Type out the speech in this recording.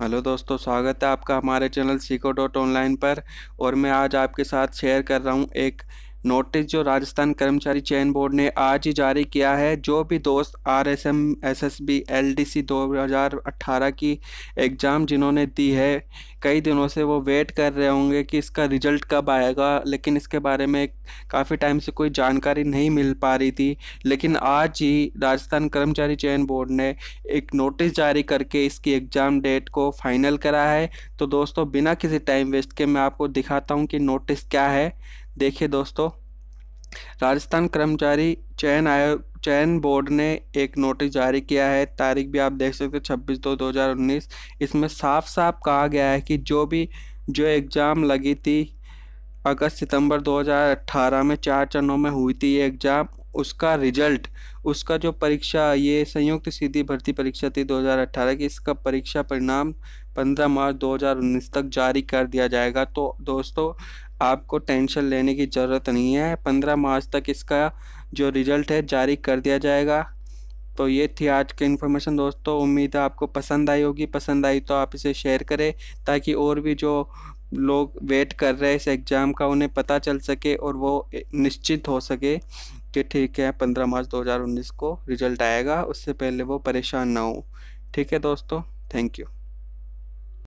Hello दोस्तों, स्वागत है आपका हमारे चैनल सीको डॉट ऑनलाइन पर और मैं आज आपके साथ शेयर कर रहा हूँ एक नोटिस जो राजस्थान कर्मचारी चयन बोर्ड ने आज ही जारी किया है, जो भी दोस्त R S M S S B L D C दो हज़ार अट्ठारह की एग्ज़ाम जिन्होंने दी है, कई दिनों से वो वेट कर रहे होंगे कि इसका रिज़ल्ट कब आएगा, लेकिन इसके बारे में काफ़ी टाइम से कोई जानकारी नहीं मिल पा रही थी। लेकिन आज ही राजस्थान कर्मचारी चयन बोर्ड ने एक नोटिस जारी करके इसकी एग्ज़ाम डेट को फाइनल करा है। तो दोस्तों, बिना किसी टाइम वेस्ट के मैं आपको दिखाता हूँ कि नोटिस क्या है। देखिए दोस्तों, राजस्थान कर्मचारी चयन आयोग चयन बोर्ड ने एक नोटिस जारी किया है। तारीख भी आप देख सकते हैं, छब्बीस दो दो हज़ार उन्नीस। इसमें साफ़ साफ़ कहा गया है कि जो भी, जो एग्ज़ाम लगी थी, अगस्त सितंबर 2018 में चार चरणों में हुई थी ये एग्ज़ाम, उसका रिज़ल्ट, उसका जो परीक्षा, ये संयुक्त सीधी भर्ती परीक्षा थी 2018 की, इसका परीक्षा परिणाम 15 मार्च 2019 तक जारी कर दिया जाएगा। तो दोस्तों आपको टेंशन लेने की ज़रूरत नहीं है। 15 मार्च तक इसका जो रिज़ल्ट है, जारी कर दिया जाएगा। तो ये थी आज की इन्फॉर्मेशन दोस्तों। उम्मीद है आपको पसंद आई होगी। पसंद आई तो आप इसे शेयर करें ताकि और भी जो लोग वेट कर रहे हैं इस एग्ज़ाम का, उन्हें पता चल सके और वो निश्चित हो सके कि ठीक है, पंद्रह मार्च 2019 को रिज़ल्ट आएगा। उससे पहले वो परेशान ना हो। ठीक है दोस्तों। Thank you.